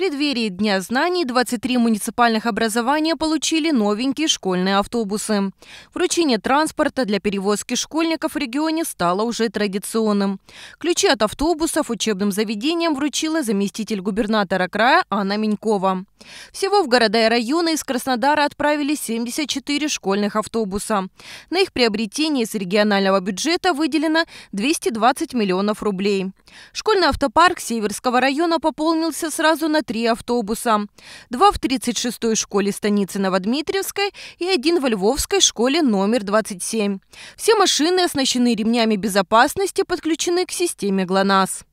преддверии Дня знаний 23 муниципальных образования получили новенькие школьные автобусы. Вручение транспорта для перевозки школьников в регионе стало уже традиционным. Ключи от автобусов учебным заведениям вручила заместитель губернатора края Анна Менькова. Всего в города и районы из Краснодара отправили 74 школьных автобуса. На их приобретение из регионального бюджета выделено 220 миллионов рублей. Школьный автопарк Северского района пополнился сразу на три автобуса. Два в 36-й школе станицы Новодмитриевской и один во Львовской школе номер 27. Все машины оснащены ремнями безопасности, подключены к системе ГЛОНАСС.